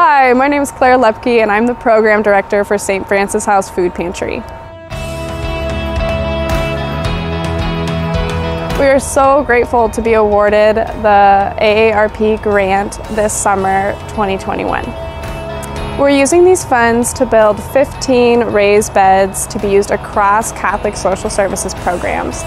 Hi, my name is Claire Lepke and I'm the Program Director for St. Francis House Food Pantry. We are so grateful to be awarded the AARP grant this summer 2021. We're using these funds to build 15 raised beds to be used across Catholic social services programs.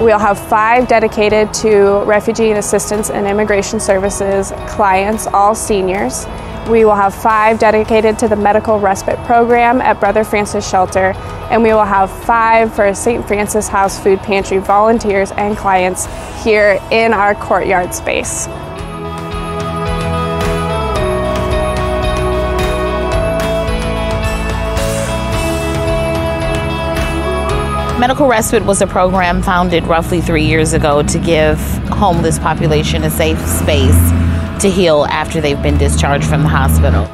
We'll have five dedicated to refugee and assistance and immigration services clients, all seniors. We will have five dedicated to the medical respite program at Brother Francis Shelter, and we will have five for St. Francis House Food Pantry volunteers and clients here in our courtyard space. Medical Respite was a program founded roughly three years ago to give homeless population a safe space to heal after they've been discharged from the hospital.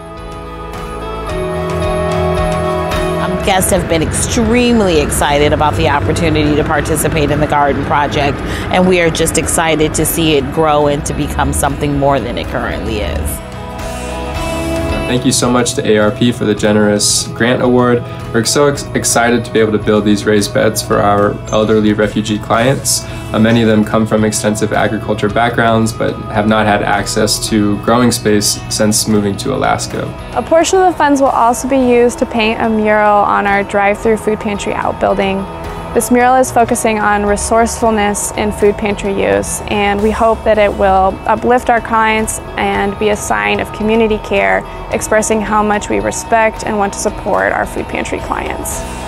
Um, guests have been extremely excited about the opportunity to participate in the garden project, and we are just excited to see it grow and to become something more than it currently is. Thank you so much to AARP for the generous grant award. We're so ex excited to be able to build these raised beds for our elderly refugee clients. Uh, many of them come from extensive agriculture backgrounds but have not had access to growing space since moving to Alaska. A portion of the funds will also be used to paint a mural on our drive-through food pantry outbuilding. This mural is focusing on resourcefulness in food pantry use, and we hope that it will uplift our clients and be a sign of community care, expressing how much we respect and want to support our food pantry clients.